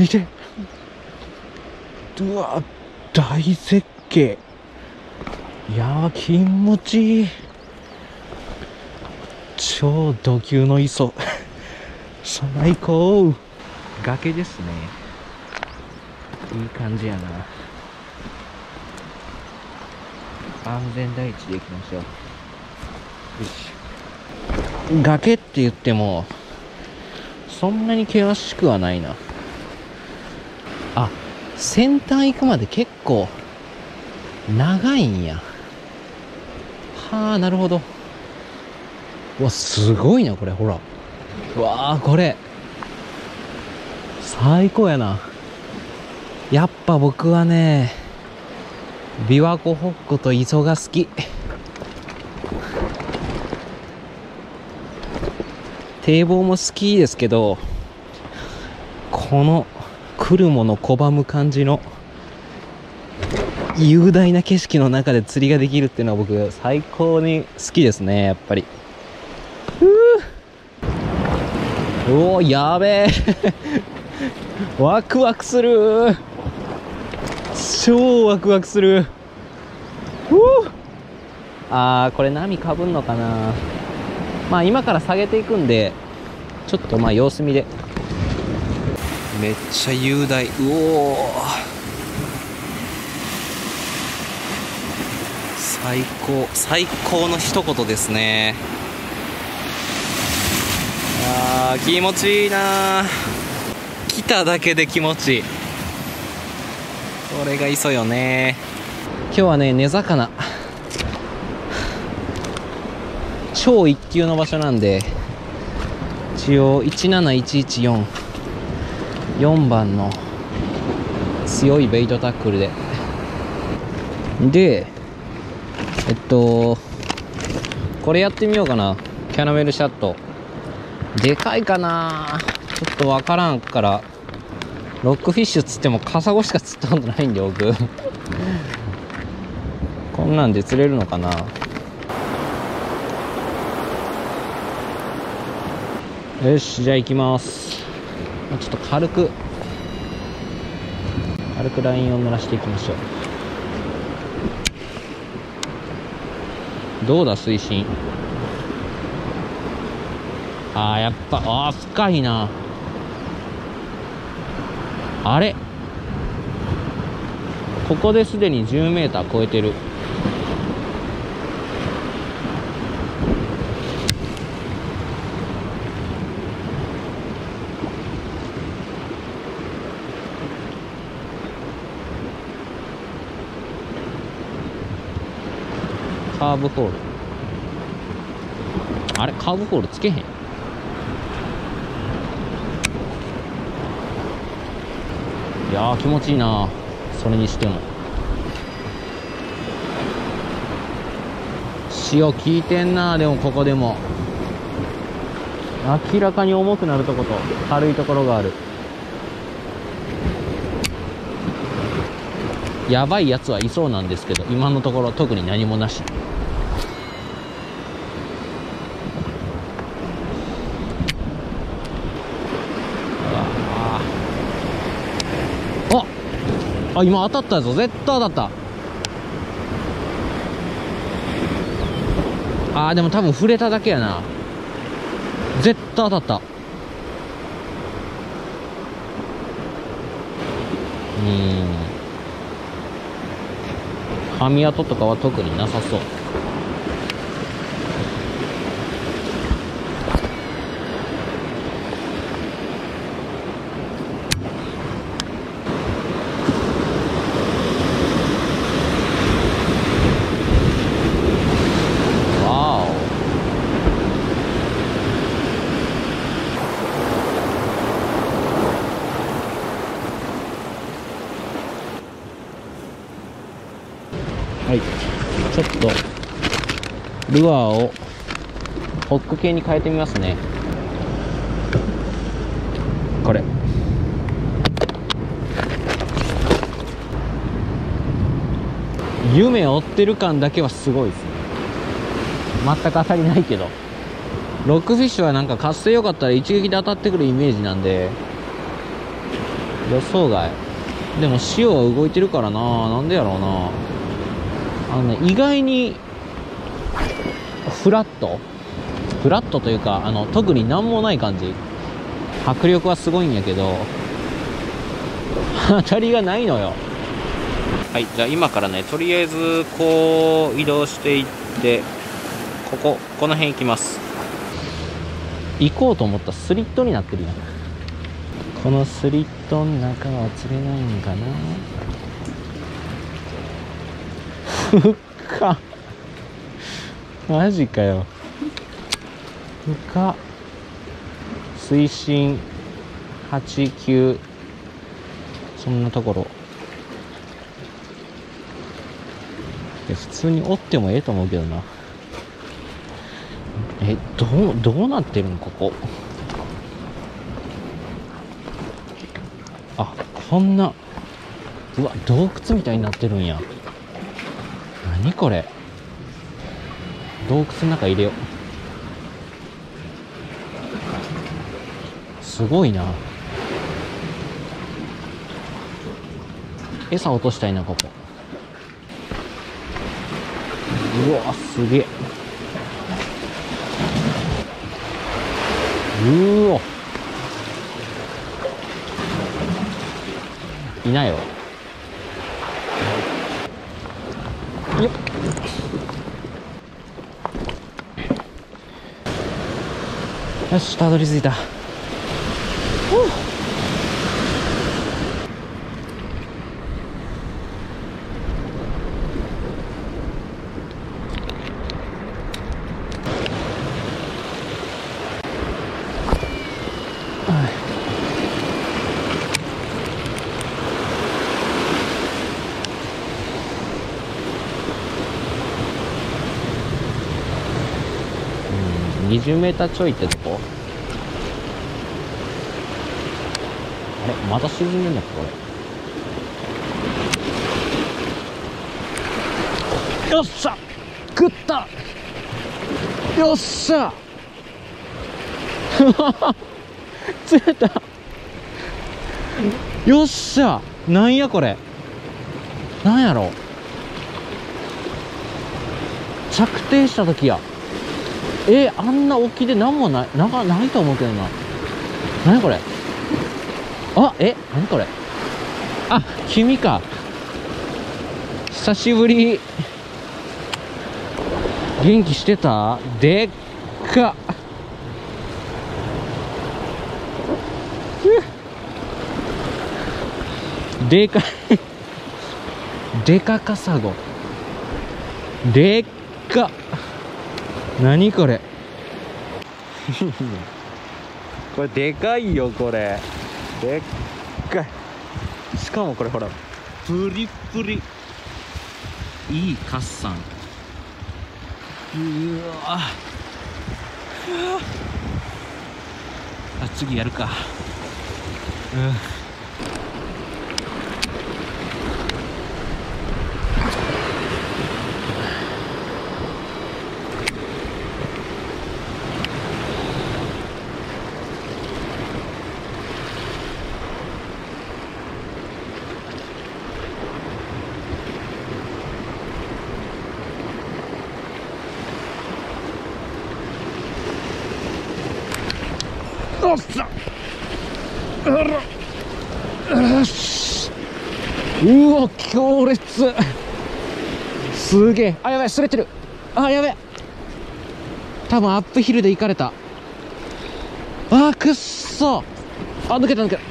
見て。うわ大絶景。いやー気持ちいい。超ド級の磯。最高崖ですね。いい感じやな。安全第一で行きましょう。よし。崖って言ってもそんなに険しくはないな。あ先端行くまで結構長いんや。はあなるほど。うわすごいなこれほら。うわあこれ。最高やな。やっぱ僕はね琵琶湖北湖と磯が好き。堤防も好きですけどこの来るもの拒む感じの雄大な景色の中で釣りができるっていうのは僕最高に好きですねやっぱり。うおおやべえ。ワクワクする。超ワクワクする。あーこれ波かぶんのかな。まあ今から下げていくんでちょっとまあ様子見で。めっちゃ雄大。うお最高。最高の一言ですね。あー気持ちいいな来ただけで気持ちいい。これが磯よね。今日はね根魚。超一級の場所なんで一応17114 4番の強いベイトタックルで。でえっとこれやってみようかな。キャラメルシャット。でかいかな。ちょっとわからんから。ロックフィッシュつってもカサゴしか釣ったことないんで僕。こんなんで釣れるのかな。よしじゃあ行きます。ちょっと軽く軽くラインを濡らしていきましょう。どうだ水深？あーやっぱあー深いな。あれ？ここですでに 10m 超えてる。カーブホール。あれ？カーブホールつけへんいや気持ちいいなそれにしても。潮効いてんなでもここでも。明らかに重くなるとこと軽いところがある。やばいやつはいそうなんですけど今のところ特に何もなし。あ今当たったぞ。絶対当たった。あーでも多分触れただけやな。絶対当たった。うん。網跡とかは特になさそうわおはいちょっとルアーをホック系に変えてみますね。これ。夢を追ってる感だけはすごいですね。全く当たりないけど。ロックフィッシュはなんか活性良かったら一撃で当たってくるイメージなんで。予想外。でも潮は動いてるからななんでやろうなあのね意外にフラット？フラットというかあの特に何もない感じ。迫力はすごいんやけど 当たりがないのよ。はいじゃあ今からねとりあえずこう移動していってこここの辺行きます。行こうと思った。スリットになってるやん。このスリットの中は釣れないんかな？深っ。マジかよ。深っ。水深89そんなところ。普通に折ってもええと思うけどな。えどうどうなってるんここ？あこんなうわ洞窟みたいになってるんや。何これ？洞窟の中入れよう。すごいな。餌落としたいなここ。うわすげえ。うお。いないよ。よしたどり着いた。20メーターちょいってとこ？あれまた沈んでんだっけこれよっしゃ！食った！よっしゃ！釣れた！よっしゃ！なんやこれ？なんやろ？着底した時や。えー、あんな沖で何もないなんかないと思うけどな。何これ？あえ何これ？あ君か。久しぶり。元気してた？でっか。でか。いでかかさご。でっか。何これ？これでかいよこれ。でっかい。しかもこれほらプリプリ。いいカッサン。うわ。あ次やるか。うん。うわ強烈。すげえ。あやばい擦れてる。あやべ多分アップヒルで行かれた。あくっそ。あ抜けた抜けた。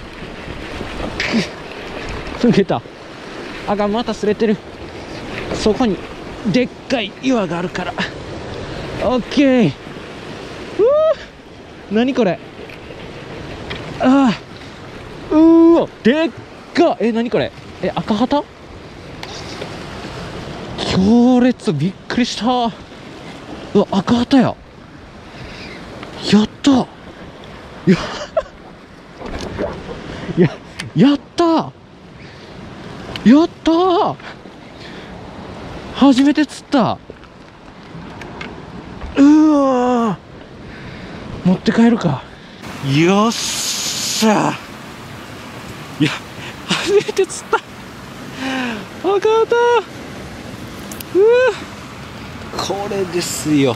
抜けた。あがまた擦れてる。そこにでっかい岩があるから。オッケー。うー何これ。ああでっかえ何これ？え赤旗？強烈びっくりした。うわ赤旗や。やった。や ややった。やった。初めて釣った。うわ。持って帰るか。よっしゃ。初めて釣った。赤旗うこれですよ。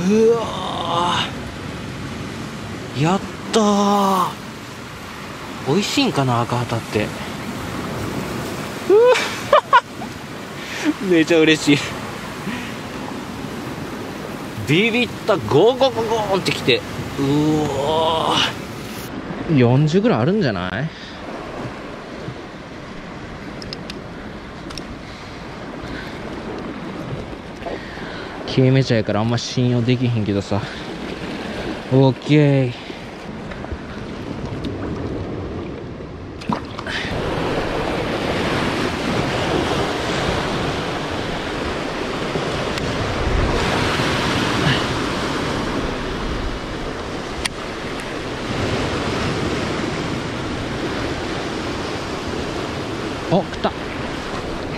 うわ。やったー。美味しいんかな赤旗って。うわ。めちゃ嬉しい。ビビった。ゴーゴーゴーゴーってきて。うわ40ぐらいあるんじゃない？経営茶やからあんま信用できへんけどさ。オッケー。お食った。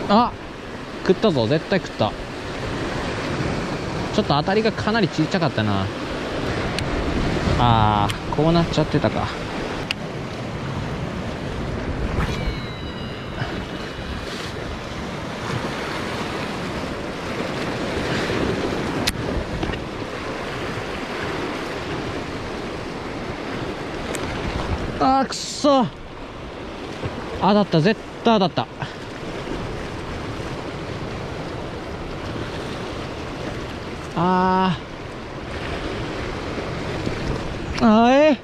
あ食ったぞ。絶対食った。ちょっと当たりがかなりちっちゃかったな。あーこうなっちゃってたか。あーくっそ。当たった絶対当たった。あー。あーえ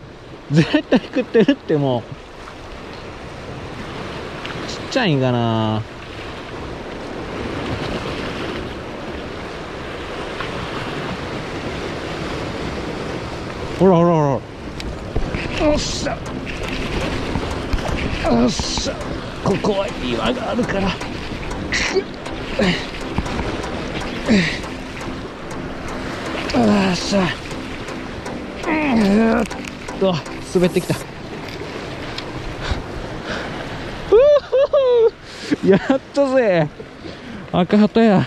絶対食ってるってもう。ちっちゃいんかな。ほらほらほら。おっしゃよっしゃここは岩があるからしゃうっと。滑ってきた。やったぜ。赤旗や。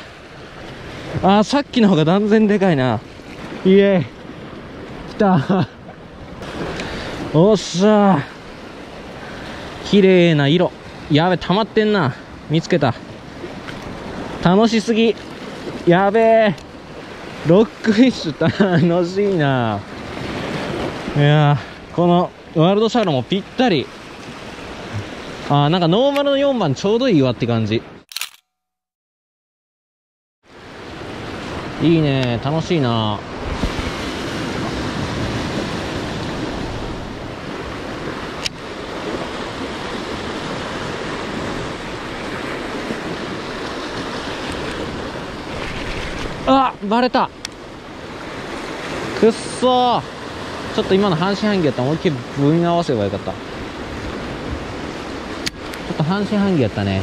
あさっきの方が断然でかいな。イエーイ来た。おっしゃ綺麗な色。やべ溜まってんな。見つけた。楽しすぎ。やべえ。ロックフィッシュ楽しいな。いやこのワールドシャロもぴったり。あーなんかノーマルの4番ちょうどいいわって感じ。いいね楽しいなあバレた。くっそー。ちょっと今の半信半疑やった。ら思いっきり部員合わせばよかった。ちょっと半信半疑やったね。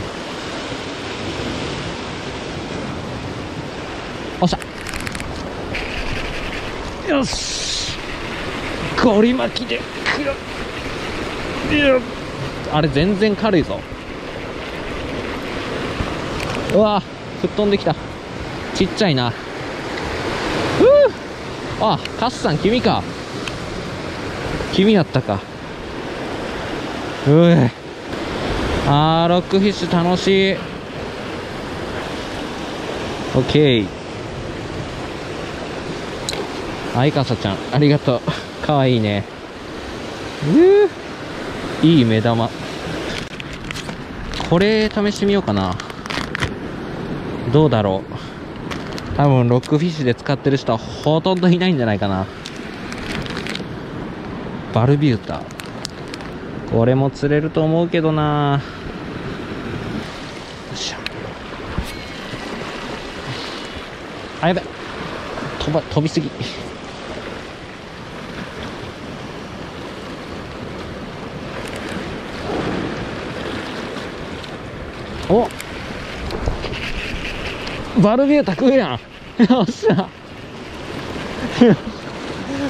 おっしゃ。よし。ゴリ巻きでくるあれ全然軽いぞ。うわ吹っ飛んできた。ちっちゃいな。あカスさん君か。君やったか。うえ。あーロックフィッシュ楽しい。オッケー。はいかさちゃんありがとう。かわいいね。ういい目玉。これ試してみようかな。どうだろう。多分ロックフィッシュで使ってる人はほとんどいないんじゃないかな。バルビュータ。これも釣れると思うけどな。よっしゃ。あやべ。飛ば飛びすぎ。お。バルビュータ食うやん。よっしゃ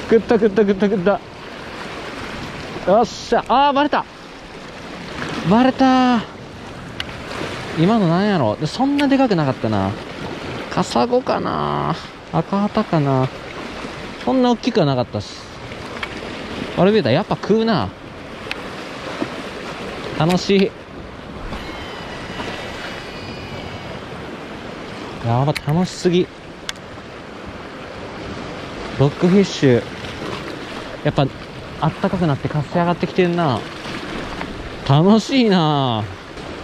食った食った食った食った。よっしゃあーバレた。バレた。今のなんやろ。そんなでかくなかったな。カサゴかな。赤旗かな。そんな大きくはなかったしバルビータやっぱ食うな。楽しい。やば楽しすぎ。ロックフィッシュ。やっぱあったかくなって活性上がってきてんな。楽しいな。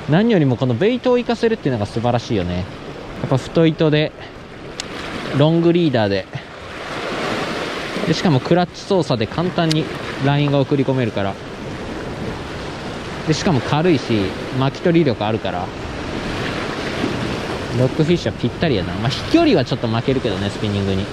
何よりもこのベイトを活かせるっていうのが素晴らしいよね。やっぱ太い糸でロングリーダーで。でしかもクラッチ操作で簡単にラインが送り込めるから。でしかも軽いし巻き取り力あるから。ロックフィッシュはぴったりやな。まあ飛距離はちょっと負けるけどねスピニングに。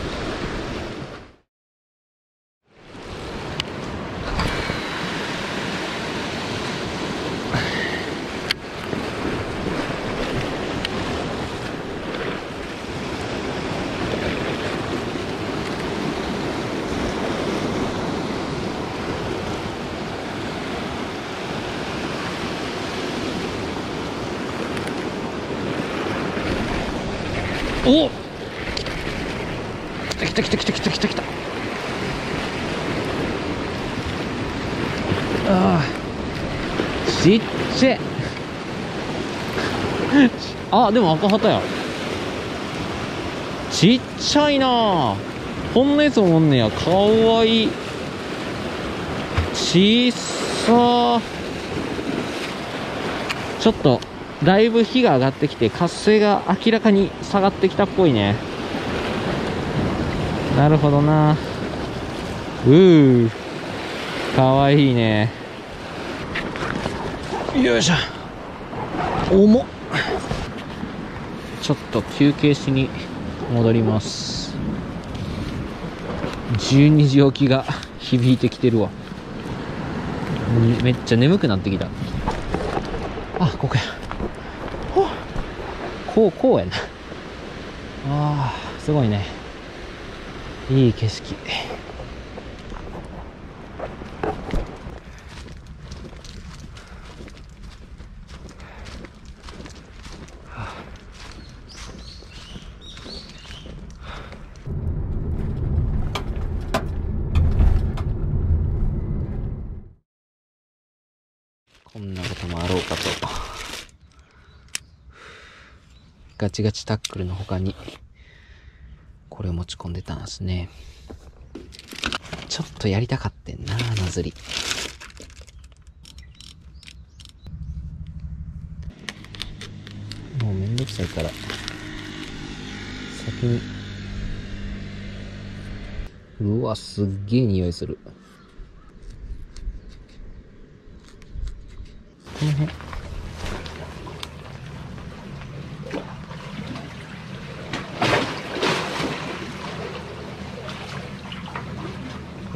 来た来た。来た来た来たああ。ちっちゃい。あでも赤旗や。ちっちゃいな。こんなやつもおんねや。かわいい。ちっさ。ちょっとだいぶ火が上がってきて活性が明らかに下がってきたっぽいね。なるほどな。うーかわいいね。よいしょ。重っ。ちょっと休憩しに戻ります。12時起きが響いてきてるわ。めっちゃ眠くなってきた。あここや。こうこうやな。あーすごいね。いい景色。こんなこともあろうかと。ガチガチタックルの他に。これ持ち込んでたんですね。ちょっとやりたかってんななずり。もうめんどくさいから先に。うわすっげえ匂いする。この辺。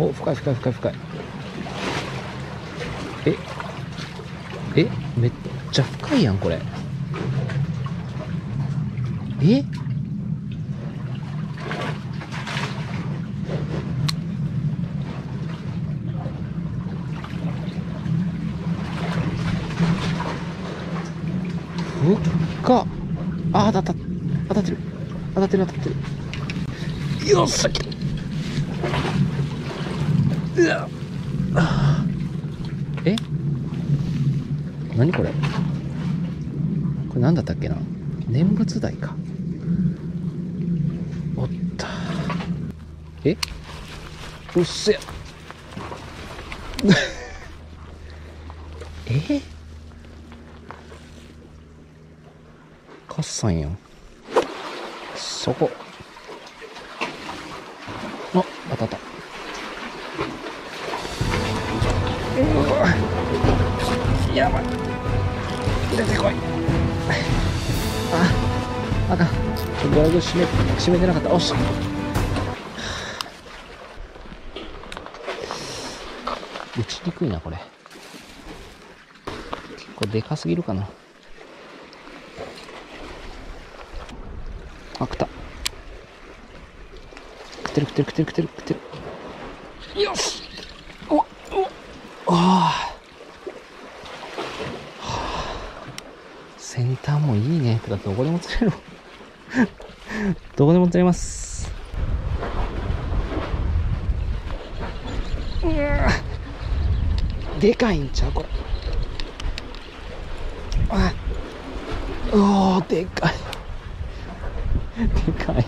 お深い深い深い深い。ええめっちゃ深いやんこれ。え？深っ。あ当たった。当たってる。当たってる当たってる。よっしゃ。うわえ？何これ？これ何だったっけな？念仏台か。おった。え？うっせえ。カッサンやん。そこ。ドラグ閉め閉めてなかった。おっしゃ。打ちにくいなこれ。結構でかすぎるかな。あ食った。食ってる食ってる食ってる食ってる食ってる。よしおおあ。あ先端もいいね。てかどこでも釣れるどこでも釣れます。でかいんちゃうこれ。あおおでかい。でかい。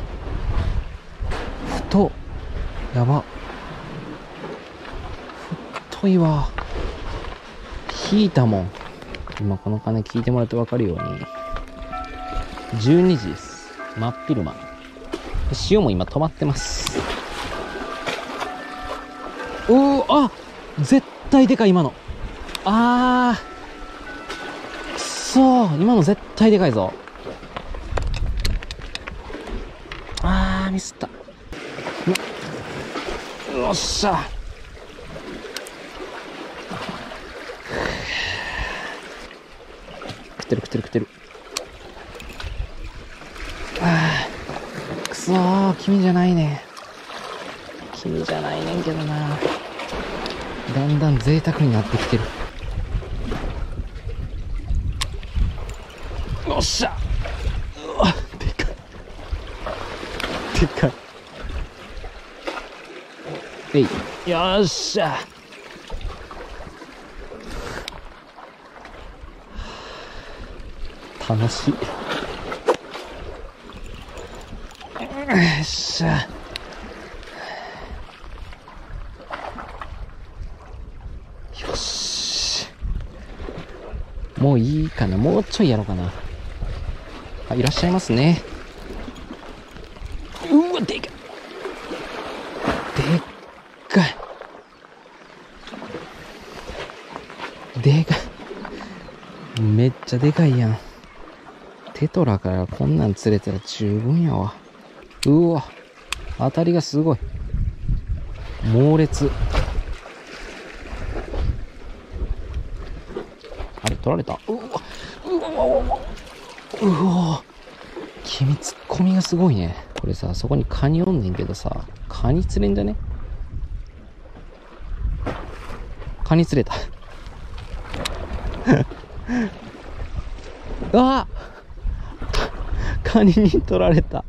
太っ。やば。太いわ。引いたもん。今この鐘聞いてもらって分かるように。12時です。真っ昼間潮も今止まってます。うーあ絶対でかい今の。あー。くそー今の絶対でかいぞ。あーミスった。うよっしゃ。食ってる食ってる食ってるあーくそー君じゃないね。君じゃないねんけどな。だんだん贅沢になってきてる。よっしゃ。うわでかい。でかい。えい。よっしゃ。楽しいよっしゃよしもういいかな？もうちょいやろうかな。あいらっしゃいますね。うわでかい。でっかい。でかい。めっちゃでかいやん。テトラからこんなん釣れたら十分やわ。うわ。当たりがすごい。猛烈。あれ取られた。うわ。うわうわ君ツッコミがすごいね。これさそこにカニおんねんけどさカニ釣れんじゃね？カニ釣れた。あカニに取られた。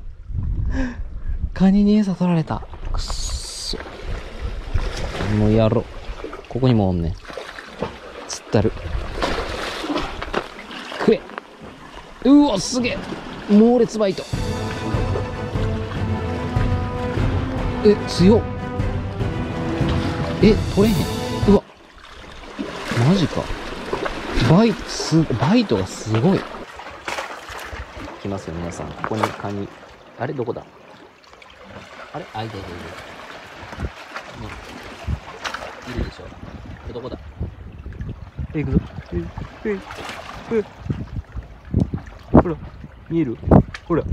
カニに餌取られた。くっそ。もうやろここにもおんねん。釣ったる。食え。うわすげえ。猛烈バイト。え強っ。え取れへん。うわ。マジか。バイトすバイトがすごい。いきますよ皆さん。ここにカニ。あれどこだ？あれ？あいたいたいたねいるでしょ。これどこだ。えいくぞ。えいえいえいほら見える？ほら。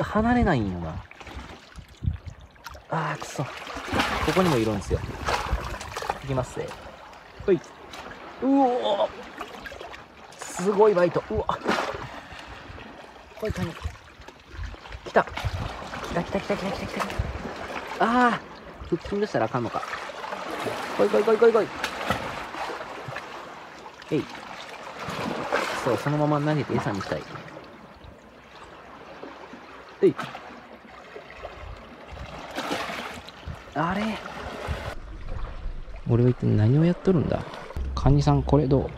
離れないんよな。あーくそ。ここにもいるんですよ。いきます。ねほい。うおー。すごいバイト。うわ。こいカニ来た。来た来た来た来た来た来た。ああ腹筋出したらあかんのか。来い来い来い来い来い。えい。そうそのまま投げて餌にしたい。えい。あれ。俺は一体何をやっとるんだ？カニさんこれどう？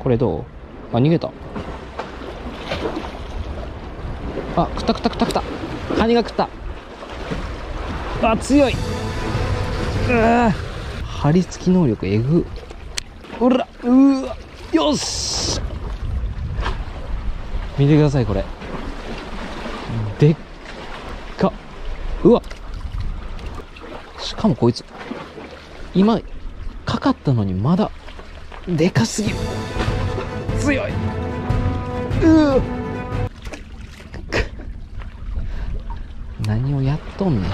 これどう？あ逃げた。あ食った食った食った食った。カニが食った。あ強い。うわ張り付き能力えぐ。ほらうわよし。見てくださいこれ。でっか。うわ。しかもこいつ今かかったのにまだでかすぎる。強い。うう何をやっとんねん